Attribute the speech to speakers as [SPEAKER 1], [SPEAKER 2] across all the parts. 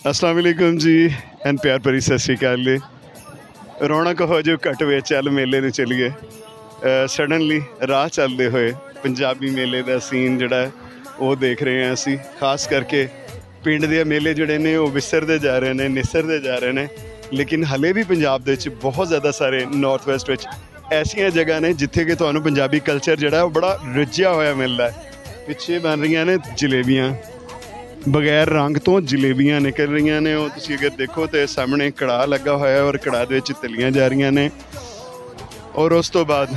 [SPEAKER 1] ਅਸਲਾਮ ਵਾਲੇਕੁਮ ਜੀ, ਐਨ ਪਿਆਰ ਭਰੀ ਸਤਿ ਸ਼੍ਰੀ ਅਕਾਲ ਜੀ। ਰੌਣਕ ਹੋ ਜੋ ਘਟ ਵੇ ਚੱਲ ਮੇਲੇ ਨੂੰ ਚਲੀਏ। ਸਡਨਲੀ ਰਾਹ ਚੱਲਦੇ ਹੋਏ ਪੰਜਾਬੀ ਮੇਲੇ ਦਾ ਸੀਨ ਜਿਹੜਾ ਉਹ ਦੇਖ ਰਹੇ ਹਾਂ ਅਸੀਂ। ਖਾਸ ਕਰਕੇ ਪਿੰਡ ਦੇ ਮੇਲੇ ਜਿਹੜੇ ਨੇ, ਉਹ ਵਿਸਰਦੇ ਜਾ ਰਹੇ ਨੇ, ਨਿਸਰਦੇ ਜਾ ਰਹੇ ਨੇ। ਲੇਕਿਨ ਹਲੇ ਵੀ ਪੰਜਾਬ ਦੇ ਵਿੱਚ ਬਹੁਤ ਜ਼ਿਆਦਾ ਸਾਰੇ ਨਾਰਥ ਵੈਸਟ ਵਿੱਚ ਐਸੀਆਂ ਜਗ੍ਹਾ ਨੇ, ਜਿੱਥੇ ਕਿ ਤੁਹਾਨੂੰ ਪੰਜਾਬੀ ਕਲਚਰ ਜਿਹੜਾ ਉਹ ਬੜਾ ਰੁੱਝਿਆ ਹੋਇਆ ਮਿਲਦਾ ਹੈ। ਪਿੱਛੇ ਬਣ ਰਹੀਆਂ ਨੇ ਜਲੇਬੀਆਂ ਬਗੈਰ ਰੰਗ ਤੋਂ ਜਲੇਬੀਆਂ ਨਿਕਲ ਰਹੀਆਂ ਨੇ। ਉਹ ਤੁਸੀਂ ਅਗਰ ਦੇਖੋ ਤੇ ਸਾਹਮਣੇ ਕੜਾਹ ਲੱਗਾ ਹੋਇਆ ਔਰ ਕੜਾਹ ਦੇ ਵਿੱਚ ਤਲੀਆਂ ਜਾ ਰਹੀਆਂ ਨੇ। ਔਰ ਉਸ ਤੋਂ ਬਾਅਦ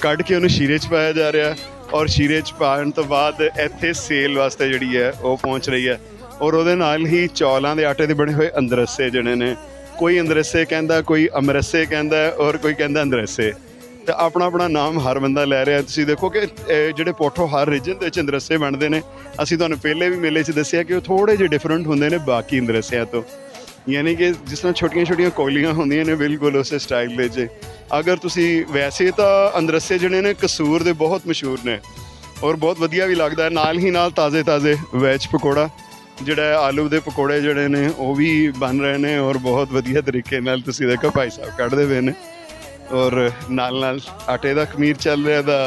[SPEAKER 1] ਕੱਢ ਕੇ ਉਹਨੂੰ ਸ਼ੀਰੇ 'ਚ ਪਾਇਆ ਜਾ ਰਿਹਾ। ਔਰ ਸ਼ੀਰੇ 'ਚ ਪਾਉਣ ਤੋਂ ਬਾਅਦ ਇੱਥੇ ਸੇਲ ਵਾਸਤੇ ਜਿਹੜੀ ਹੈ, ਉਹ ਪਹੁੰਚ ਰਹੀ ਹੈ। ਔਰ ਉਹਦੇ ਨਾਲ ਹੀ ਚੌਲਾਂ ਦੇ ਆਟੇ ਦੇ ਬਣੇ ਹੋਏ ਅੰਦਰਸੇ ਜਿਹੜੇ ਨੇ। ਕੋਈ ਅੰਦਰਸੇ ਕਹਿੰਦਾ, ਕੋਈ ਅਮਰਸੇ ਕਹਿੰਦਾ, ਔਰ ਕੋਈ ਕਹਿੰਦਾ ਅੰਦਰਸੇ। ਤੇ ਆਪਣਾ ਆਪਣਾ ਨਾਮ ਹਰ ਬੰਦਾ ਲੈ ਰਿਹਾ। ਤੁਸੀਂ ਦੇਖੋ ਕਿ ਇਹ ਜਿਹੜੇ ਪੋਠੋ ਹਰ ਰੀਜਨ ਦੇ ਵਿੱਚ ਅੰਦਰਸੇ ਬਣਦੇ ਨੇ। ਅਸੀਂ ਤੁਹਾਨੂੰ ਪਹਿਲੇ ਵੀ ਮੇਲੇ 'ਚ ਦੱਸਿਆ ਕਿ ਉਹ ਥੋੜੇ ਜਿਹੇ ਡਿਫਰੈਂਟ ਹੁੰਦੇ ਨੇ ਬਾਕੀ ਅੰਦਰਸਿਆਂ ਤੋਂ। ਯਾਨੀ ਕਿ ਜਿਸ ਤਰ੍ਹਾਂ ਛੋਟੀਆਂ ਛੋਟੀਆਂ ਕੋਇਲੀਆਂ ਹੁੰਦੀਆਂ ਨੇ ਬਿਲਕੁਲ ਉਸੇ ਸਟਾਈਲ ਦੇ ਜੇ। ਅਗਰ ਤੁਸੀਂ ਵੈਸੇ ਤਾਂ ਅੰਦਰਸੇ ਜਿਹੜੇ ਨੇ ਕਸੂਰ ਦੇ ਬਹੁਤ ਮਸ਼ਹੂਰ ਨੇ। ਔਰ ਬਹੁਤ ਵਧੀਆ ਵੀ ਲੱਗਦਾ ਹੈ। ਨਾਲ ਹੀ ਨਾਲ ਤਾਜ਼ੇ ਤਾਜ਼ੇ ਵੈਜ ਪਕੌੜਾ, ਜਿਹੜਾ ਆਲੂ ਦੇ ਪਕੌੜੇ ਜਿਹੜੇ ਨੇ ਉਹ ਵੀ ਬਣ ਰਹੇ ਨੇ। ਔਰ ਬਹੁਤ ਵਧੀਆ ਤਰੀਕੇ ਨਾਲ ਤੁਸੀਂ ਦੇਖੋ ਭਾਈ ਸਾਹਿਬ ਕੱਢਦੇ ਪਏ ਨੇ। ਔਰ ਨਾਲ ਨਾਲ ਆਟੇ ਦਾ ਖਮੀਰ ਚੱਲ ਰਿਹਾ ਦਾ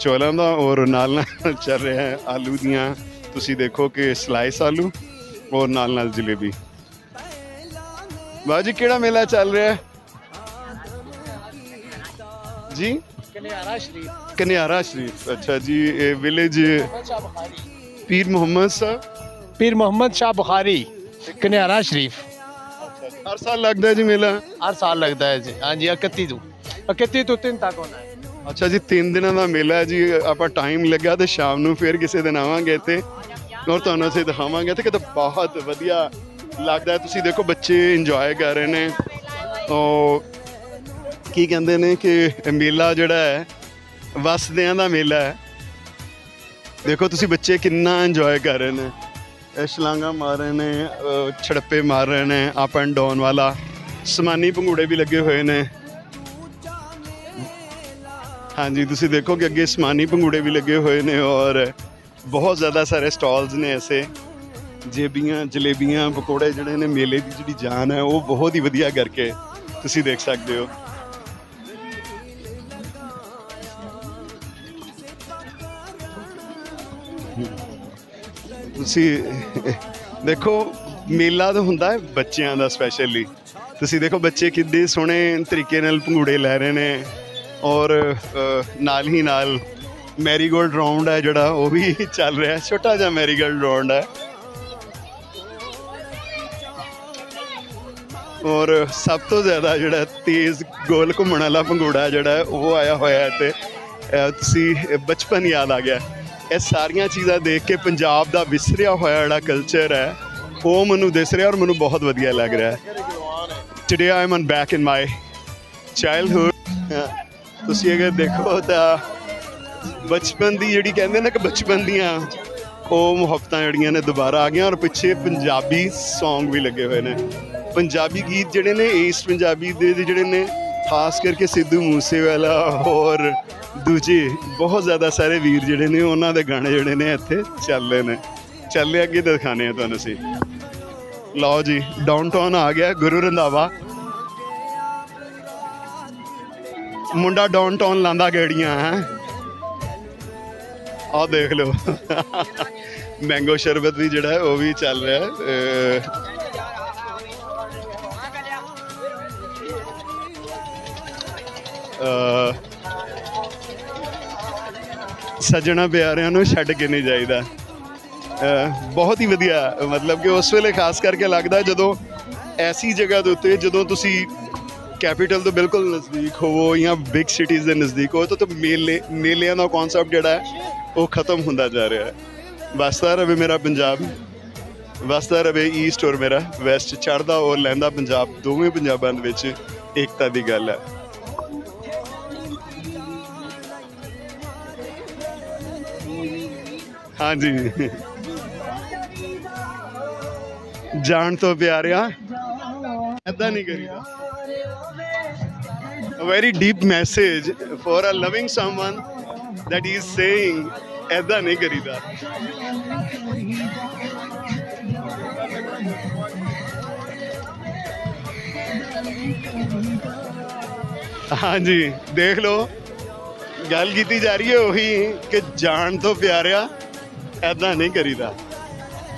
[SPEAKER 1] ਚੋਲਾਂ ਦਾ ਔਰ ਨਾਲ ਨਾਲ ਚੱਲ ਰਿਹਾ ਹੈ ਆਲੂ ਦੀਆਂ। ਤੁਸੀਂ ਦੇਖੋ ਕਿ ਸਲਾਈਸ ਆਲੂ ਔਰ ਨਾਲ ਨਾਲ ਜਲੇਬੀ। ਬਾਜੀ ਕਿਹੜਾ ਮੇਲਾ ਚੱਲ ਰਿਹਾ? ਹੈ ਜੀ?
[SPEAKER 2] ਕਨਿਆਰਾ ਸ਼ਰੀਫ।
[SPEAKER 1] ਕਨਿਆਰਾ ਸ਼ਰੀਫ ਅੱਛਾ ਜੀ ਇਹ ਵਿਲੇਜ ਪੀਰ ਮੁਹੰਮਦ ਸਾਹਿਬ।
[SPEAKER 2] ਪੀਰ ਮੁਹੰਮਦ ਸ਼ਾਹ ਬੁਖਾਰੀ ਕਨਿਆਰਾ ਸ਼ਰੀਫ।
[SPEAKER 1] ਹਰ ਸਾਲ ਲੱਗਦਾ ਹੈ ਜੀ ਮੇਲਾ?
[SPEAKER 2] ਹਰ ਸਾਲ ਲੱਗਦਾ ਹੈ ਜੀ। ਹਾਂਜੀ 31 ਤੋਂ। 31 ਤੋਂ 3 ਤੱਕ ਹੋਣਾ ਹੈ।
[SPEAKER 1] ਅੱਛਾ ਜੀ 3 ਦਿਨਾਂ ਦਾ ਮੇਲਾ ਹੈ ਜੀ। ਆਪਾਂ ਟਾਈਮ ਲੱਗਾ ਤੇ ਸ਼ਾਮ ਨੂੰ ਫਿਰ ਕਿਸੇ ਦਿਨ ਆਵਾਂਗੇ ਇੱਥੇ। ਔਰ ਤੁਹਾਨੂੰ ਅਸੀਂ ਦਿਖਾਵਾਂਗੇ। ਤੇ ਕਿਤੇ ਬਹੁਤ ਵਧੀਆ ਲੱਗਦਾ। ਤੁਸੀਂ ਦੇਖੋ ਬੱਚੇ ਇੰਜੋਏ ਕਰ ਰਹੇ ਨੇ। ਉਹ ਕੀ ਕਹਿੰਦੇ ਨੇ ਕਿ ਮੇਲਾ ਜਿਹੜਾ ਹੈ ਵਸਦਿਆਂ ਦਾ ਮੇਲਾ ਹੈ। ਦੇਖੋ ਤੁਸੀਂ ਬੱਚੇ ਕਿੰਨਾ ਇੰਜੋਏ ਕਰ ਰਹੇ ਨੇ। ਛਲਾਂਗਾ ਮਾਰ ਰਹੇ ਨੇ, ਅਹ, ਛੜੱਪੇ ਮਾਰ ਰਹੇ ਨੇ ਅਪ ਐਂਡ ਡਾਊਨ ਵਾਲਾ। ਸਮਾਨੀ ਭੰਗੂੜੇ ਵੀ ਲੱਗੇ ਹੋਏ ਨੇ। ਹਾਂਜੀ, ਤੁਸੀਂ ਦੇਖੋ ਕਿ ਅੱਗੇ ਸਮਾਨੀ ਭੰਗੂੜੇ ਵੀ ਲੱਗੇ ਹੋਏ ਨੇ ਔਰ ਬਹੁਤ ਜ਼ਿਆਦਾ ਸਾਰੇ ਸਟਾਲਸ ਨੇ ਐਸੇ। ਜੇਬੀਆਂ, ਜਲੇਬੀਆਂ, ਪਕੌੜੇ ਜਿਹੜੇ ਨੇ, ਮੇਲੇ ਦੀ ਜਿਹੜੀ ਜਾਨ ਹੈ, ਉਹ ਬਹੁਤ ਹੀ ਵਧੀਆ ਕਰਕੇ ਤੁਸੀਂ ਦੇਖ ਸਕਦੇ ਹੋ। ਤੁਸੀਂ ਦੇਖੋ, ਮੇਲਾ ਤਾਂ ਹੁੰਦਾ ਹੈ ਬੱਚਿਆਂ ਦਾ ਸਪੈਸ਼ਲੀ ਤੁਸੀਂ ਦੇਖੋ, ਬੱਚੇ ਕਿੰਨੇ ਸੋਹਣੇ ਤਰੀਕੇ ਨਾਲ ਭੰਗੂੜੇ ਲੈ ਰਹੇ ਨੇ ਔਰ ਨਾਲ ਹੀ ਨਾਲ ਮੈਰੀਗੋਲਡ ਰਾਉਂਡ ਹੈ ਜਿਹੜਾ, ਉਹ ਵੀ ਚੱਲ ਰਿਹਾ ਛੋਟਾ ਜਿਹਾ ਮੈਰੀਗੋਲਡ ਰਾਉਂਡ ਹੈ। ਔਰ ਸਭ ਤੋਂ ਜ਼ਿਆਦਾ ਜਿਹੜਾ ਤੇਜ਼ ਗੋਲ ਘੁੰਮਣ ਵਾਲਾ ਭੰਗੂੜਾ ਜਿਹੜਾ, ਉਹ ਆਇਆ ਹੋਇਆ ਹੈ ਤੇ ਤੁਸੀਂ ਬਚਪਨ ਯਾਦ ਆ ਗਿਆ। ਇਹ ਸਾਰੀਆਂ ਚੀਜ਼ਾਂ ਦੇਖ ਕੇ ਪੰਜਾਬ ਦਾ ਵਿਸਰਿਆ ਹੋਇਆ ਜਿਹੜਾ ਕਲਚਰ ਹੈ, ਉਹ ਮੈਨੂੰ ਦਿਸ ਰਿਹਾ ਔਰ ਮੈਨੂੰ ਬਹੁਤ ਵਧੀਆ ਲੱਗ ਰਿਹਾ ਹੈ। Today I am back in my childhood ਤੁਸੀਂ ਅਗਰ ਦੇਖੋ ਤਾਂ ਬਚਪਨ ਦੀ ਜਿਹੜੀ ਕਹਿੰਦੇ ਨੇ ਕਿ ਬਚਪਨ ਦੀਆਂ, ਉਹ ਮੁਹੱਬਤਾਂ ਜਿਹੜੀਆਂ ਨੇ ਦੁਬਾਰਾ ਆ ਗਈਆਂ ਔਰ ਪਿੱਛੇ ਪੰਜਾਬੀ Song ਵੀ ਲੱਗੇ ਹੋਏ ਨੇ। ਪੰਜਾਬੀ ਗੀਤ ਜਿਹੜੇ ਨੇ ਈਸਟ ਪੰਜਾਬੀ ਦੇ ਜਿਹੜੇ ਨੇ ਖਾਸ ਕਰਕੇ ਸਿੱਧੂ ਮੂਸੇਵਾਲਾ ਔਰ ਦੂਜੇ ਬਹੁਤ ਜ਼ਿਆਦਾ ਸਾਰੇ ਵੀਰ ਜਿਹੜੇ ਨੇ, ਉਹਨਾਂ ਦੇ ਗਾਣੇ ਜਿਹੜੇ ਨੇ ਇੱਥੇ ਚੱਲਦੇ ਨੇ। ਚੱਲੇ ਅੱਗੇ ਦਿਖਾਣੇ ਆ ਤੁਹਾਨੂੰ ਅਸੀਂ। ਲਓ ਜੀ ਡਾਊਨਟਾਊਨ ਆ ਗਿਆ ਗੁਰੂ ਰੰਧਾਵਾ। ਮੁੰਡਾ ਡਾਊਨਟਾਊਨ ਲਾਂਦਾ ਗੇੜੀਆਂ, ਹੈ। ਆਹ ਦੇਖ ਲਓ। ਮੈਂਗੋ ਸ਼ਰਬਤ ਵੀ ਜਿਹੜਾ ਉਹ ਵੀ ਚੱਲ ਰਿਹਾ ਹੈ। ਸੱਜਣਾ ਪਿਆਰਿਆਂ ਨੂੰ ਛੱਡ ਕੇ ਨਹੀਂ ਜਾਈਦਾ। ਬਹੁਤ ਹੀ ਵਧੀਆ, ਮਤਲਬ ਕਿ ਉਸ ਵੇਲੇ ਖਾਸ ਕਰਕੇ ਲੱਗਦਾ ਜਦੋਂ ਐਸੀ ਜਗ੍ਹਾ ਦੇ ਉੱਤੇ ਜਦੋਂ ਤੁਸੀਂ ਕੈਪੀਟਲ ਤੋਂ ਬਿਲਕੁਲ ਨਜ਼ਦੀਕ ਹੋਵੋ ਜਾਂ ਬਿਗ ਸਿਟੀਜ਼ ਦੇ ਨਜ਼ਦੀਕ ਹੋ ਤਾਂ ਤਾਂ ਮੇਲੇ, ਮੇਲਿਆਂ ਦਾ ਕਨਸੈਪਟ ਜਿਹੜਾ ਹੈ, ਉਹ ਖਤਮ ਹੁੰਦਾ ਜਾ ਰਿਹਾ ਹੈ। ਵਸਦਾ ਰਵੇ ਮੇਰਾ ਪੰਜਾਬ, ਵਸਦਾ ਰਵੇ ਈਸਟ ਔਰ ਮੇਰਾ ਵੈਸਟ ਚੜਦਾ ਔਰ ਲੈਂਦਾ ਪੰਜਾਬ, ਦੋਵੇਂ ਪੰਜਾਬਾਂ ਦੇ ਵਿੱਚ ਏਕਤਾ ਦੀ ਗੱਲ ਹੈ। ਹਾਂਜੀ। ਜਾਣ ਤੋਂ ਪਿਆਰਿਆ। ਐਦਾਂ ਨਹੀਂ ਕਰੀਦਾ। A very deep message for a loving someone that he is saying ਐਦਾਂ ਨਹੀਂ ਕਰੀਦਾ। ਹਾਂਜੀ, ਦੇਖ ਲਓ। ਗੱਲ ਕੀਤੀ ਜਾ ਰਹੀ ਹੈ ਉਹੀ ਕਿ ਜਾਣ ਤੋਂ ਪਿਆਰਿਆ ਐਦਾਂ ਨਹੀਂ ਕਰੀਦਾ।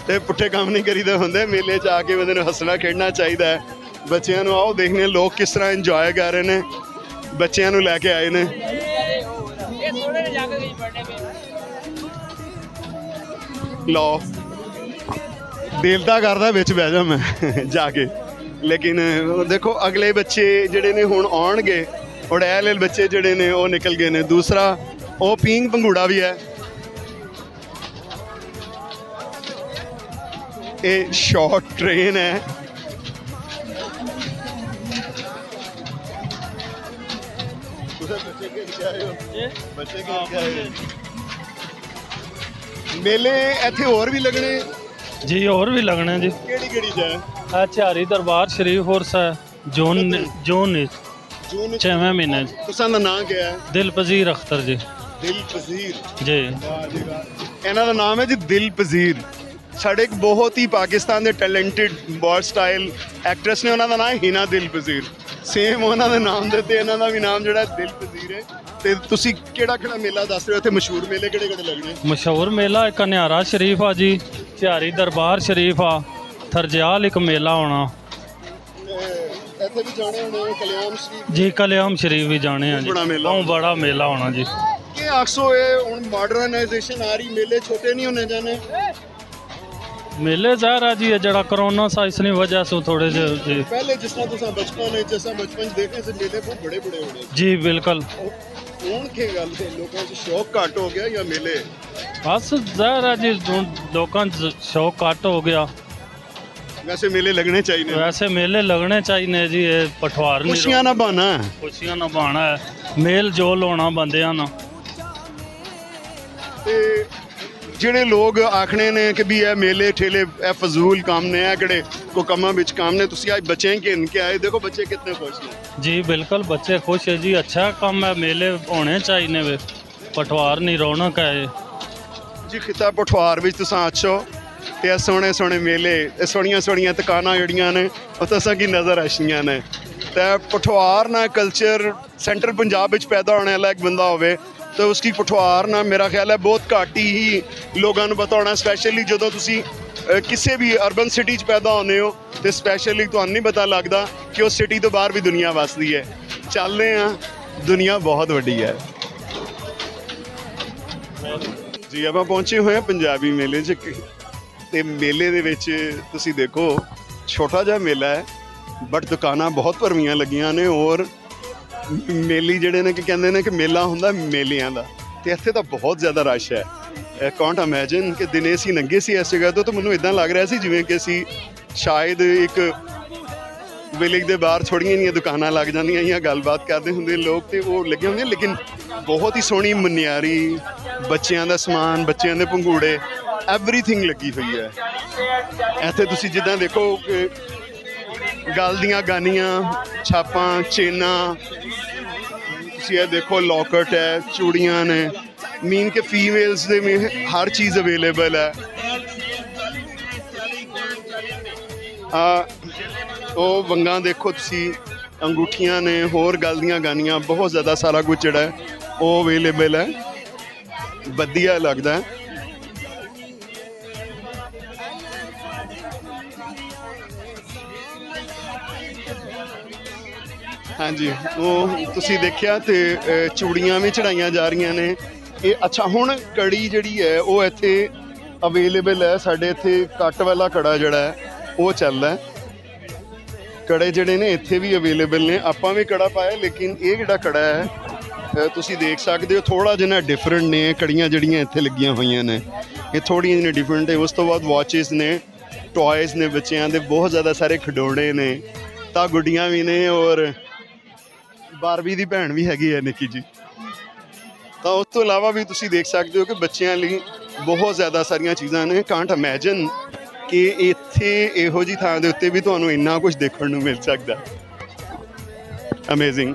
[SPEAKER 1] ਤੇ ਪੁੱਠੇ ਕੰਮ ਨਹੀਂ ਕਰੀਦੇ ਹੁੰਦੇ। ਮੇਲੇ 'ਚ ਆ ਕੇ ਬੰਦੇ ਨੂੰ ਹੱਸਣਾ, ਖੇਡਣਾ ਚਾਹੀਦਾ ਹੈ। ਬੱਚਿਆਂ ਨੂੰ ਆਓ ਦੇਖਨੇ ਲੋਕ ਕਿਸ ਤਰ੍ਹਾਂ ਇੰਜੋਏ ਕਰ ਰਹੇ ਨੇ। ਬੱਚਿਆਂ ਨੂੰ ਲੈ ਕੇ ਆਏ ਨੇ। ਲਓ। ਦਿਲ ਤਾਂ ਕਰਦਾ ਵਿੱਚ ਬਹਿ ਜਾ ਮੈਂ, ਜਾ ਕੇ। ਲੇਕਿਨ ਦੇਖੋ, ਅਗਲੇ ਬੱਚੇ ਜਿਹੜੇ ਨੇ ਹੁਣ ਆਉਣਗੇ ਉੜੈਲ ਬੱਚੇ ਜਿਹੜੇ ਨੇ, ਉਹ ਨਿਕਲ ਗਏ ਨੇ। ਦੂਸਰਾ, ਉਹ ਪੀਂਗ ਪੰਗੂੜਾ ਵੀ ਹੈ। ਇਹ ਸ਼ਾਰਟ ਟ੍ਰੇਨ ਹੈ। ਮੇਲੇ ਇੱਥੇ ਹੋਰ ਵੀ ਲੱਗਣੇ?
[SPEAKER 3] ਜੀ ਹੋਰ ਵੀ ਲੱਗਣੇ ਜੀ।
[SPEAKER 1] ਕਿਹੜੀ ਕਿਹੜੀ ਜਗ੍ਹਾ
[SPEAKER 3] ਆ ਝਾਰੀ ਦਰਬਾਰ ਸ਼ਰੀਫ ਹੋਰਸ ਹੈ ਜੂਨ ਜੂਨ
[SPEAKER 1] ਜੂਨ
[SPEAKER 3] ਛੇਵੇਂ ਮਹੀਨੇ।
[SPEAKER 1] ਤੁਸਾਂ ਦਾ ਨਾਂ ਕੀ ਹੈ?
[SPEAKER 3] ਦਿਲ ਪਜ਼ੀਰ ਅਖਤਰ ਜੀ।
[SPEAKER 1] ਦਿਲ ਪਜ਼ੀਰ
[SPEAKER 3] ਜੀ
[SPEAKER 1] ਇਹਨਾਂ ਦਾ ਨਾਮ ਹੈ ਜੀ ਦਿਲ ਪਜ਼ੀਰ ਸਾਡੇ ਇੱਕ ਬਹੁਤ ਹੀ ਪਾਕਿਸਤਾਨ ਦੇ ਟੈਲੈਂਟਡ ਬॉल ਸਟਾਈਲ ਐਕਟਰੈਸ ਨੇ ਉਹਨਾਂ ਦਾ ਨਾਮ ਹਿਨਾ ਦਿਲ ਪਜ਼ੀਰ ਸੇਮ ਉਹਨਾਂ ਦੇ ਨਾਮ ਦੇ ਤੇ ਇਹਨਾਂ ਦਾ ਵੀ ਨਾਮ ਜਿਹੜਾ ਦਿਲ ਪਜ਼ੀਰ ਹੈ। ਤੇ ਤੁਸੀਂ ਕਿਹੜਾ ਕਿਹੜਾ ਮੇਲਾ ਦੱਸ ਰਹੇ ਹੋ? ਇੱਥੇ ਮਸ਼ਹੂਰ ਮੇਲੇ ਕਿਹੜੇ ਕਿਹੜੇ ਲੱਗਣੇ
[SPEAKER 3] ਮਸ਼ਹੂਰ ਮੇਲਾ ਇੱਕ ਨਿਹਾਰਾ ਸ਼ਰੀਫ ਆ ਜੀ ਝਾਰੀ ਦਰਬਾਰ ਸ਼ਰੀਫ ਆ ਥਰਜਿਆਲ ਇੱਕ ਮੇਲਾ ਹੋਣਾ
[SPEAKER 1] ਤੇ ਇੱਥੇ ਵੀ ਜਾਣੇ ਹੋਣੇ ਕਲਿਆਮ ਸ਼ਰੀਫ?
[SPEAKER 3] ਜੀ ਕਲਿਆਮ ਸ਼ਰੀਫ ਵੀ ਜਾਣੇ ਆ ਜੀ। ਬਹੁਤ ਬੜਾ ਮੇਲਾ ਹੋਣਾ ਜੀ।
[SPEAKER 1] ਇਹ ਆਖਸੋ ਇਹ ਹੁਣ ਮਾਡਰਨਾਈਜੇਸ਼ਨ ਆ ਰਹੀ ਮੇਲੇ ਛੋਟੇ ਨਹੀਂ ਹੋਣੇ ਜਾਣੇ?
[SPEAKER 3] ਮੇਲੇ ਜ਼ਾਹਰ ਆ ਜੀ ਇਹ ਜਿਹੜਾ ਕਰੋਨਾ ਸਾ ਇਸ ਦੀ ਵਜ੍ਹਾ ਸੇ ਥੋੜੇ ਜਿਹੇ ਜੀ।
[SPEAKER 1] ਪਹਿਲੇ ਜਿਸ ਤਰ੍ਹਾਂ ਤੁਸੀਂ ਬਚਪਨ ਵਿੱਚ ਜਿਸ ਤਰ੍ਹਾਂ ਬਚਪਨ 'ਚ ਦੇਖਦੇ ਸੀ ਮੇਲੇ ਬਹੁਤ ਬੜੇ ਬੜੇ ਹੋਣੇ
[SPEAKER 3] ਜੀ ਬਿਲਕੁਲ।
[SPEAKER 1] ਹੁਣ ਕੀ ਗੱਲ ਹੈ ਲੋਕਾਂ 'ਚ ਸ਼ੌਕ ਘੱਟ ਹੋ ਗਿਆ ਜਾਂ ਮੇਲੇ?
[SPEAKER 3] ਬਸ ਜ਼ਾਹਰ ਆ ਜੀ ਲੋਕਾਂ 'ਚ ਸ਼ੌਕ ਘੱਟ ਹੋ ਗਿਆ।
[SPEAKER 1] ਵੈਸੇ ਮੇਲੇ ਲੱਗਣੇ ਚਾਹੀਦੇ
[SPEAKER 3] ਵੈਸੇ ਮੇਲੇ ਲੱਗਣੇ ਚਾਹੀਦੇ ਜੀ ਇਹ ਪਠਵਾਰ ਨਹੀਂ
[SPEAKER 1] ਖੁਸ਼ੀਆਂ ਨਾ ਬਹਾਨਾ ਹੈ।
[SPEAKER 3] ਖੁਸ਼ੀਆਂ ਨਿਭਾਉਣਾ ਹੈ। ਮੇਲ ਜੋਲ ਹੋਣਾ ਬੰਦਿਆਂ ਨਾਲ।
[SPEAKER 1] ਤੇ ਜਿਹੜੇ ਲੋਕ ਆਖਣੇ ਨੇ ਕਿ ਵੀ ਇਹ ਮੇਲੇ ਠੇਲੇ ਇਹ ਫਜ਼ੂਲ ਕੰਮ ਨੇ ਇਹ ਕਿਹੜੇ ਕੋ ਕੰਮਾਂ ਵਿੱਚ ਕੰਮ ਨੇ ਤੁਸੀਂ ਅੱਜ ਬੱਚੇ ਕੇ ਆਏ ਦੇਖੋ ਬੱਚੇ ਕਿੰਨੇ ਖੁਸ਼ ਨੇ
[SPEAKER 3] ਜੀ ਬਿਲਕੁਲ ਬੱਚੇ ਖੁਸ਼ ਹੈ ਜੀ ਅੱਛਾ ਕੰਮ ਹੈ ਮੇਲੇ ਹੋਣੇ ਚਾਹੀਦੇ ਵੇ ਪਠਵਾਰ ਨਹੀਂ ਰੌਣਕ ਹੈ।
[SPEAKER 1] ਜੀ ਖਿੱਤਾ ਪਠਵਾਰ ਵਿੱਚ ਤੁਸੀਂ ਤੇ ਇਹ ਸੋਹਣੇ ਸੋਹਣੇ ਮੇਲੇ ਇਹ ਸੋਹਣੀਆਂ ਸੋਹਣੀਆਂ ਦੁਕਾਨਾਂ ਜਿਹੜੀਆਂ ਨੇ ਉਹ ਤਾਂ ਕੀ ਨਜ਼ਰ ਆਸ਼ੀਆਂ ਨੇ ਤੇ ਪਠਵਾਰ ਨਾਲ ਕਲਚਰ ਸੈਂਟਰਲ ਪੰਜਾਬ ਵਿੱਚ ਪੈਦਾ ਹੋਣ ਵਾਲਾ ਇੱਕ ਬੰਦਾ ਹੋਵੇ ਤੇ ਉਸकी ਪਠਵਾਰ ਨਾਲ ਮੇਰਾ ਖਿਆਲ ਹੈ ਬਹੁਤ ਘੱਟ ਹੀ ਲੋਕਾਂ ਨੂੰ ਪਤਾ ਹੋਣਾ ਸਪੈਸ਼ਲੀ ਜਦੋਂ ਤੁਸੀਂ ਕਿਸੇ ਵੀ ਅਰਬਨ ਸਿਟੀ 'ਚ ਪੈਦਾ ਹੁੰਦੇ ਹੋ ਤੇ ਸਪੈਸ਼ਲੀ ਤੁਹਾਨੂੰ ਨਹੀਂ ਪਤਾ ਲੱਗਦਾ ਕਿ ਉਸ ਸਿਟੀ ਤੋਂ ਬਾਹਰ ਵੀ ਦੁਨੀਆ ਵਸਦੀ ਹੈ। ਚੱਲਦੇ ਆ ਦੁਨੀਆ ਬਹੁਤ ਵੱਡੀ ਹੈ। ਜੀ, ਆਪਾਂ ਪਹੁੰਚੇ ਹੋਏ ਹਾਂ ਪੰਜਾਬੀ ਮੇਲੇ 'ਚ। ਕਿ- ਤੇ ਮੇਲੇ ਦੇ ਵਿੱਚ ਤੁਸੀਂ ਦੇਖੋ, ਛੋਟਾ ਜਿਹਾ ਮੇਲਾ ਹੈ ਬਟ ਦੁਕਾਨਾਂ ਬਹੁਤ ਭਰਵੀਆਂ ਲੱਗੀਆਂ ਨੇ ਔਰ ਮੇਲੀ ਜਿਹੜੇ ਨੇ, ਕਿ ਕਹਿੰਦੇ ਨੇ ਕਿ ਮੇਲਾ ਹੁੰਦਾ ਮੇਲਿਆਂ ਦਾ। ਤੇ ਇੱਥੇ ਤਾਂ ਬਹੁਤ ਜ਼ਿਆਦਾ ਰਸ਼ ਹੈ। ਕਾਂਟ ਇਮੇਜਿਨ ਕਿ ਦਿਨੇ ਅਸੀਂ ਨੰਗੇ ਸੀ ਇਸ ਜਗ੍ਹਾ ਤੋਂ, ਤਾਂ ਮੈਨੂੰ ਇਦਾਂ ਲੱਗ ਰਿਹਾ ਸੀ ਜਿਵੇਂ ਕਿ ਅਸੀਂ ਸ਼ਾਇਦ ਇੱਕ ਵਿਲੇਜ ਦੇ ਬਾਹਰ ਥੋੜੀਆਂ ਜਿਹੀਆਂ ਦੁਕਾਨਾਂ ਲੱਗ ਜਾਂਦੀਆਂ ਜਾਂ ਗੱਲਬਾਤ ਕਰਦੇ ਹੁੰਦੇ ਲੋਕ ਤੇ ਉਹ ਲੱਗੇ ਹੁੰਦੇ ਲੇਕਿਨ ਬਹੁਤ ਹੀ ਸੋਹਣੀ ਮਨਿਆਰੀ, ਬੱਚਿਆਂ ਦਾ ਸਮਾਨ, ਬੱਚਿਆਂ ਦੇ ਪੰਗੂੜੇ ਐਵਰੀਥਿੰਗ ਲੱਗੀ ਹੋਈ ਹੈ। ਇੱਥੇ ਤੁਸੀਂ ਜਿੱਦਾਂ ਦੇਖੋ ਕਿ ਗਲ ਦੀਆਂ ਗਾਨੀਆਂ, ਛਾਪਾਂ, ਚੇਨਾਂ। ਤੁਸੀਂ ਇਹ ਦੇਖੋ ਲੋਕਟ ਹੈ, ਚੂੜੀਆਂ ਨੇ। ਮੀਨ ਕਿ ਫੀਮੇਲਸ ਦੇ ਵੀ ਹਰ ਚੀਜ਼ ਅਵੇਲੇਬਲ ਹੈ। ਆ, ਉਹ ਵੰਗਾਂ ਦੇਖੋ ਤੁਸੀਂ, ਅੰਗੂਠੀਆਂ ਨੇ, ਹੋਰ ਗਲ ਦੀਆਂ ਗਾਨੀਆਂ, ਬਹੁਤ ਜ਼ਿਆਦਾ ਸਾਰਾ ਕੁਝ ਜਿਹੜਾ ਉਹ ਅਵੇਲੇਬਲ ਹੈ। ਵਧੀਆ ਲੱਗਦਾ ਹੈ। ਹਾਂਜੀ। ਉਹ ਤੁਸੀਂ ਦੇਖਿਆ ਤੇ ਚੂੜੀਆਂ ਵੀ ਚੜਾਈਆਂ ਜਾ ਰਹੀਆਂ ਨੇ। ਇਹ ਅੱਛਾ, ਹੁਣ ਕੜੀ ਜਿਹੜੀ ਹੈ, ਉਹ ਇੱਥੇ ਅਵੇਲੇਬਲ ਹੈ। ਸਾਡੇ ਇੱਥੇ ਕੱਟ ਵਾਲਾ ਕੜਾ ਜਿਹੜਾ ਹੈ, ਉਹ ਚੱਲਦਾ ਕੜੇ ਜਿਹੜੇ ਨੇ, ਇੱਥੇ ਵੀ ਅਵੇਲੇਬਲ ਨੇ। ਆਪਾਂ ਵੀ ਕੜਾ ਪਾਇਆ, ਲੇਕਿਨ ਇਹ ਜਿਹੜਾ ਕੜਾ ਹੈ ਤੁਸੀਂ ਦੇਖ ਸਕਦੇ ਹੋ ਥੋੜਾ ਜਿਹਾ ਡਿਫਰੈਂਟ ਨੇ। ਕੜੀਆਂ ਜਿਹੜੀਆਂ ਇੱਥੇ ਲੱਗੀਆਂ ਹੋਈਆਂ ਨੇ। ਇਹ ਥੋੜੀਆਂ ਜਿਹੀਆਂ ਡਿਫਰੈਂਟ ਹੈ ਉਸ ਤੋਂ ਬਾਅਦ ਵਾਚਸ ਨੇ ਟੌਇਜ਼ ਨੇ ਬੱਚਿਆਂ ਦੇ। ਬਹੁਤ ਜ਼ਿਆਦਾ ਸਾਰੇ ਖਿਡੌਣੇ ਨੇ। ਤਾਂ ਗੁੱਡੀਆਂ ਵੀ ਨੇ ਔਰ ਬਾਰਬੀ ਦੀ ਭੈਣ ਵੀ ਹੈਗੀ ਹੈ ਨਿੱਕੀ ਜੀ। ਤਾਂ ਉਸ ਤੋਂ ਇਲਾਵਾ ਵੀ ਤੁਸੀਂ ਦੇਖ ਸਕਦੇ ਹੋ ਕਿ ਬੱਚਿਆਂ ਲਈ ਬਹੁਤ ਜ਼ਿਆਦਾ ਸਾਰੀਆਂ ਚੀਜ਼ਾਂ ਨੇ। ਕਾਂਟ ਇਮੇਜਿਨ ਕਿ ਇੱਥੇ ਇਹੋ ਜੀ ਥਾਂ ਦੇ ਉੱਤੇ ਵੀ ਤੁਹਾਨੂੰ ਇੰਨਾ ਕੁਝ ਦੇਖਣ ਨੂੰ ਮਿਲ ਸਕਦਾ। ਅਮੇਜ਼ਿੰਗ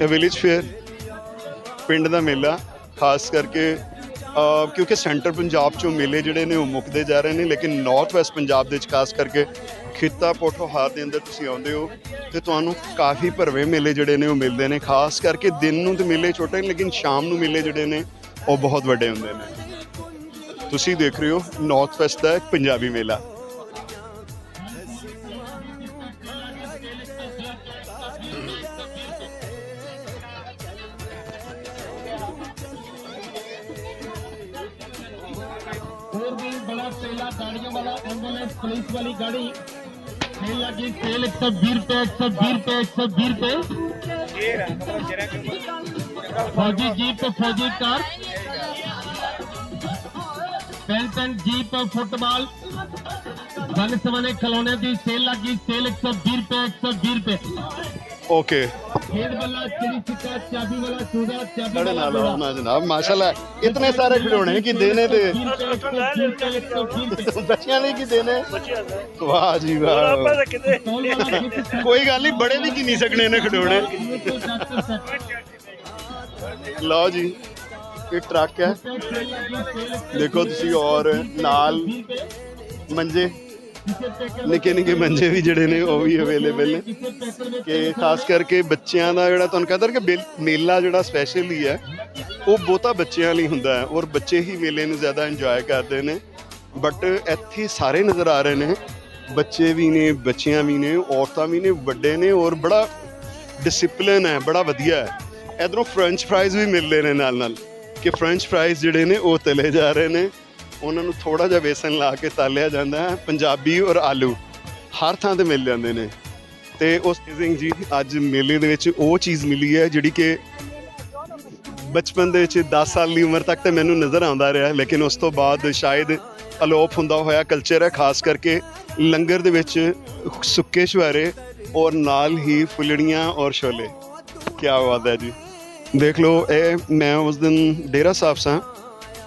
[SPEAKER 1] ਇਹ ਵਿਲੇਜ ਫੇਅਰ ਪਿੰਡ ਦਾ ਮੇਲਾ, ਖਾਸ ਕਰਕੇ ਕਿਉਂਕਿ ਸੈਂਟਰ ਪੰਜਾਬ ਚੋਂ ਮੇਲੇ ਜਿਹੜੇ ਨੇ ਉਹ ਮੁੱਕਦੇ ਜਾ ਰਹੇ ਨੇ, ਲੇਕਿਨ ਨਾਰਥ ਵੈਸਟ ਪੰਜਾਬ ਦੇ ਵਿੱਚ ਖਾਸ ਕਰਕੇ ਖਿੱਤਾ ਪੋਠੋਹਾਰ ਦੇ ਅੰਦਰ ਤੁਸੀਂ ਆਉਂਦੇ ਹੋ ਤੇ ਤੁਹਾਨੂੰ ਕਾਫੀ ਭਰਵੇਂ ਮੇਲੇ ਜਿਹੜੇ ਨੇ ਉਹ ਮਿਲਦੇ ਨੇ ਖਾਸ ਕਰਕੇ ਦਿਨ ਨੂੰ ਤੇ ਮੇਲੇ ਛੋਟੇ ਨੇ ਲੇਕਿਨ ਸ਼ਾਮ ਨੂੰ ਮੇਲੇ ਜਿਹੜੇ ਨੇ ਉਹ ਬਹੁਤ ਵੱਡੇ ਹੁੰਦੇ ਨੇ ਤੁਸੀਂ ਦੇਖ ਰਹੇ ਹੋ ਨਾਰਥ ਵੈਸਟ ਦਾ ਇੱਕ ਪੰਜਾਬੀ ਮੇਲਾ
[SPEAKER 4] और भी बड़ा सेला गाड़ियों वाला एम्बुलेंस पुलिस वाली गाड़ी सेल लगी एक सौ बीस रुपए एक सौ बीस रुपए एक सौ बीस रुपए फौजी जीप फौजी कार। Pen jeep football. बन सवने खिलौने की सेल लगी, सेल एक सौ बीस रुपए एक सौ बीस रुपए
[SPEAKER 1] ਓਕੇ
[SPEAKER 4] खेल वाला चिड़ी छिक्का चाबी वाला चूड़ा चाबी
[SPEAKER 1] ਸਾਡੇ
[SPEAKER 4] वाला
[SPEAKER 1] ਨਾਲ
[SPEAKER 4] चूड़ा।
[SPEAKER 1] ਆਉਣਾ ਜਨਾਬ ਮਾਸ਼ਾਅੱਲਾ ਇਤਨੇ ਸਾਰੇ ਖਿਡੌਣੇ ਕਿ ਦੇਨੇ ਤੇ
[SPEAKER 4] बीस रुपए, एक सौ बीस रुपए, एक सौ बीस रुपए।
[SPEAKER 1] ਬੱਚਿਆਂ ਲਈ ਕੀ ਦੇਨੇ ਵਾਹ ਜੀ ਵਾਹ
[SPEAKER 4] तौल वाला जीप
[SPEAKER 1] ਕੋਈ ਗੱਲ ਨਹੀਂ ਬੜੇ ਵੀ ਕੀ ਨਹੀਂ ਸਕਣੇ ਨੇ ਖਿਡੌਣੇ ਲਓ ਜੀ ਇਹ ਟਰੱਕ ਹੈ ਦੇਖੋ ਤੁਸੀਂ ਔਰ ਨਾਲ ਮੰਜੇ ਨਿੱਕੇ ਨਿੱਕੇ ਮੰਜੇ ਵੀ ਜਿਹੜੇ ਨੇ ਉਹ ਵੀ ਅਵੇਲੇਬਲ ਨੇ। ਕਿ ਖਾਸ ਕਰਕੇ ਬੱਚਿਆਂ ਦਾ ਜਿਹੜਾ ਤੁਹਾਨੂੰ ਕਹਿੰਦਾ ਕਿ ਬਿਲ- ਮੇਲਾ ਜਿਹੜਾ ਸਪੈਸ਼ਲ ਹੀ ਹੈ ਉਹ ਬਹੁਤਾ ਬੱਚਿਆਂ ਲਈ ਹੁੰਦਾ ਹੈ ਔਰ ਬੱਚੇ ਹੀ ਮੇਲੇ ਨੂੰ ਜ਼ਿਆਦਾ ਇੰਜੋਏ ਕਰਦੇ ਨੇ। ਬਟ ਇੱਥੇ ਸਾਰੇ ਨਜ਼ਰ ਆ ਰਹੇ ਨੇ। ਬੱਚੇ ਵੀ ਨੇ, ਬੱਚੀਆਂ ਵੀ ਨੇ, ਔਰਤਾਂ ਵੀ ਨੇ, ਵੱਡੇ ਨੇ ਔਰ ਬੜਾ ਡਿਸਪਲਿਨ ਹੈ, ਬੜਾ ਵਧੀਆ ਹੈ। ਇਧਰੋਂ ਫ੍ਰੈਂਚ ਫਰਾਈਜ਼ ਵੀ ਮਿਲ ਰਹੇ ਨੇ ਨਾਲ ਨਾਲ ਕਿ ਫ੍ਰੈਂਚ ਫਰਾਈਜ਼ ਜਿਹੜੇ ਨੇ ਉਹ ਤਲੇ ਜਾ ਰਹੇ ਨੇ। ਉਹਨਾਂ ਨੂੰ ਥੋੜਾ ਜਿਹਾ ਵੇਸਣ ਲਾ ਕੇ ਤਾਲਿਆ ਜਾਂਦਾ ਹੈ, ਪੰਜਾਬੀ ਔਰ ਆਲੂ। ਹਰ ਥਾਂ ਤੇ ਮਿਲ ਜਾਂਦੇ ਨੇ। ਤੇ ਉਸ ਸਿੰਘ ਜੀ, ਅੱਜ ਮੇਲੇ ਦੇ ਵਿੱਚ ਉਹ ਚੀਜ਼ ਮਿਲੀ ਹੈ, ਜਿਹੜੀ ਕਿ ਬਚਪਨ ਦੇ ਵਿੱਚ 10 ਸਾਲ ਦੀ ਉਮਰ ਤੱਕ ਤੇ ਮੈਨੂੰ ਨਜ਼ਰ ਆਉਂਦਾ ਰਿਹਾ, ਲੇਕਿਨ ਉਸ ਤੋਂ ਬਾਅਦ ਸ਼ਾਇਦ ਅਲੋਪ ਹੁੰਦਾ ਹੋਇਆ ਕਲਚਰ ਹੈ, ਖਾਸ ਕਰਕੇ ਲੰਗਰ ਦੇ ਵਿੱਚ ਸੁੱਕੇ ਸ਼ਵਾਰੇ ਔਰ ਨਾਲ ਹੀ ਫੁੱਲੜੀਆਂ ਔਰ ਛੋਲੇ। ਕੀ ਬਾਤ ਹੈ ਜੀ। ਦੇਖ ਲਓ, ਇਹ ਮੈਂ ਉਸ ਦਿਨ ਡੇਰਾ ਸਾਹਿਬ ਸਾਂ।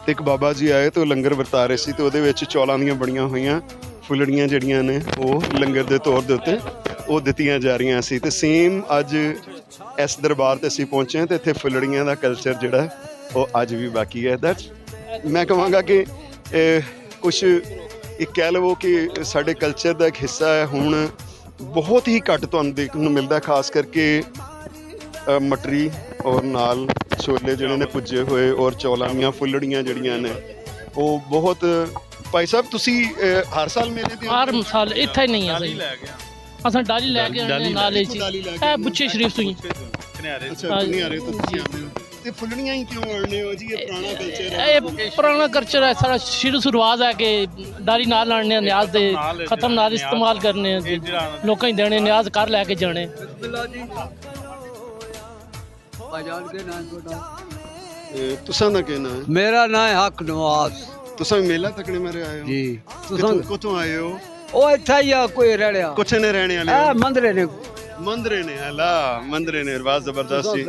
[SPEAKER 1] ਤੇ ਇੱਕ ਬਾਬਾ ਜੀ ਆਏ ਤੇ ਉਹ ਲੰਗਰ ਵਰਤਾ ਰਹੇ ਸੀ ਤੇ ਉਹਦੇ ਵਿੱਚ ਚੌਲਾਂ ਦੀਆਂ ਬਣੀਆਂ ਹੋਈਆਂ ਫੁੱਲੜੀਆਂ ਜਿਹੜੀਆਂ ਨੇ, ਉਹ ਲੰਗਰ ਦੇ ਤੌਰ ਦੇ ਉੱਤੇ ਉਹ ਦਿੱਤੀਆਂ ਜਾ ਰਹੀਆਂ ਸੀ ਤੇ ਸੇਮ ਅੱਜ ਇਸ ਦਰਬਾਰ ਤੇ ਅਸੀਂ ਪਹੁੰਚੇ ਹਾਂ ਤੇ ਇੱਥੇ ਫੁੱਲੜੀਆਂ ਦਾ ਕਲਚਰ ਜਿਹੜਾ ਉਹ ਅੱਜ ਵੀ ਬਾਕੀ ਹੈ। ਦੈਟਸ ਮੈਂ ਕਹਾਂਗਾ ਕਿ ਕੁਝ ਇਹ ਕਹਿ ਲਵੋ ਕਿ ਸਾਡੇ ਕਲਚਰ ਦਾ ਇੱਕ ਹਿੱਸਾ ਹੈ, ਹੁਣ ਬਹੁਤ ਹੀ ਘੱਟ ਤੁਹਾਨੂੰ ਦੇਖਣ ਨੂੰ ਮਿਲਦਾ, ਖਾਸ ਕਰਕੇ ਮਟਰੀ ਔਰ ਨਾਲ ਛੋਲੇ ਜਿਹੜੇ ਨੇ ਪੁੱਜੇ ਹੋਏ ਔਰ ਚੌਲਾਂ ਦੀਆਂ ਫੁੱਲੜੀਆਂ ਜਿਹੜੀਆਂ ਨੇ ਉਹ ਬਹੁਤ ਭਾਈ ਸਾਹਿਬ ਤੁਸੀਂ ਹਰ ਸਾਲ ਮੇਲੇ ਤੇ
[SPEAKER 5] ਹਰ ਸਾਲ ਇੱਥੇ ਹੀ ਨਹੀਂ ਆ ਸਹੀ। ਅਸਾਂ ਡਾਲੀ ਲੈ ਕੇ ਆਏ ਨਾਲੇ ਚ ਇਹ ਬੁੱਚੇ ਸ਼ਰੀਫ ਤੋਂ ਹੀ
[SPEAKER 1] ਅੱਛਾ ਨਹੀਂ ਆ ਰਹੇ ਤਾਂ ਤੁਸੀਂ ਆਉਂਦੇ ਹੋ। ਤੇ ਫੁੱਲੜੀਆਂ ਹੀ ਕਿਉਂ ਆਉਣੇ ਹੋ ਜੀ? ਇਹ ਪੁਰਾਣਾ ਕਲਚਰ ਹੈ।
[SPEAKER 5] ਇਹ ਪੁਰਾਣਾ ਕਲਚਰ ਹੈ। ਸਾਡਾ ਸ਼ੁਰੂ ਸ਼ੁਰੂਆਤ ਹੈ ਕਿ ਡਾਲੀ ਨਾਲ ਲੜਨੇ ਨਿਆਜ਼ ਦੇ ਖਤਮ ਨਾਲ ਇਸਤੇਮਾਲ ਕਰਨੇ ਲੋਕਾਂ ਹੀ ਦੇਣੇ ਨਿਆਜ਼ ਕਰ ਲੈ ਕੇ ਜਾਣੇ।
[SPEAKER 1] ਇਹ ਤੁਸਾਂ ਦਾ ਕਹਿਣਾ ਹੈ?
[SPEAKER 6] ਮੇਰਾ ਨਾਂ ਹੈ ਹਕ ਨਵਾਜ਼।
[SPEAKER 1] ਤੁਸਾਂ ਵੀ ਮੇਲਾ ਤੱਕਣੇ ਮਾਰੇ ਆਏ ਹੋ?
[SPEAKER 6] ਜੀ।
[SPEAKER 1] ਕਿੱਥੋਂ ਕਿੱਥੋਂ ਆਏ ਹੋ?
[SPEAKER 6] ਉਹ ਇੱਥੇ ਹੀ ਆ ਕੋਈ ਰੜਿਆ
[SPEAKER 1] ਕੁਛ ਨੇ ਰਹਿਣੇ ਵਾਲੇ ਹੋ?
[SPEAKER 6] ਮੰਦਰੇ ਨੇ।
[SPEAKER 1] ਮੰਦਰੇ ਨੇ ਹਲਾ ਮੰਦਰੇ ਨੇ ਰਵਾਜ਼ ਜ਼ਬਰਦਸਤ ਜੀ।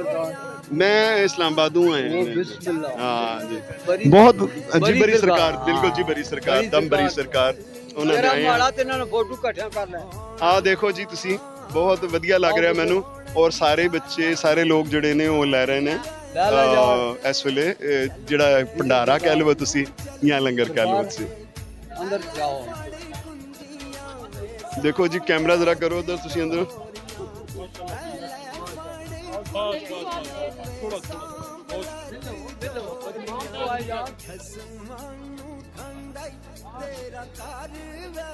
[SPEAKER 1] ਮੈਂ ਇਸਲਾਮਾਬਾਦੋਂ ਆਇਆ ਹਾਂ
[SPEAKER 6] ਬਿਸਮਿਲ੍ਲਾ
[SPEAKER 1] ਹਾਂ ਜੀ।
[SPEAKER 6] ਬੜੀ-
[SPEAKER 1] ਬਹੁਤ
[SPEAKER 6] ਬੜੀ
[SPEAKER 1] ਜੀ ਬਰੀ
[SPEAKER 6] ਸਰਕਾਰ।
[SPEAKER 1] ਸਰਕਾਰ ਬਿਲਕੁਲ ਜੀ ਬਰੀ ਸਰਕਾਰ
[SPEAKER 6] ਬੜੀ
[SPEAKER 1] ਦਮ ਬਰੀ
[SPEAKER 6] ਸਰਕਾਰ।
[SPEAKER 1] ਉਹਨਾਂ ਦੇ
[SPEAKER 6] ਮੇਰਾ
[SPEAKER 1] ਆਏ
[SPEAKER 6] ਮਾਲਾ ਤੇ ਇਹਨਾਂ ਨੇ ਫੋਟੋ ਇਕੱਠਿਆ ਕਰ ਲੈ
[SPEAKER 1] ਆ ਦੇਖੋ ਜੀ ਤੁਸੀਂ। ਬਹੁਤ ਵਧੀਆ ਲੱਗ ਰਿਹਾ ਮੈਨੂੰ। ਔਰ ਸਾਰੇ ਬੱਚੇ ਸਾਰੇ ਲੋਕ ਜਿਹੜੇ ਨੇ ਉਹ ਲੈ ਰਹੇ ਨੇ। ਇਸ ਵੇਲੇ ਜਿਹੜਾ ਭੰਡਾਰਾ ਕਹਿ ਲਵੋ ਤੁਸੀਂ ਜਾਂ ਲੰਗਰ ਕਹਿ ਲਵੋ ਤੁਸੀਂ
[SPEAKER 6] ਅੰਦਰ ਜਾਓ।
[SPEAKER 1] ਦੇਖੋ ਜੀ ਕੈਮਰਾ ਜ਼ਰਾ ਕਰੋ ਉਧਰ ਤੁਸੀਂ ਅੰਦਰ। ਤੇਰਾ ਕਰ ਵੇ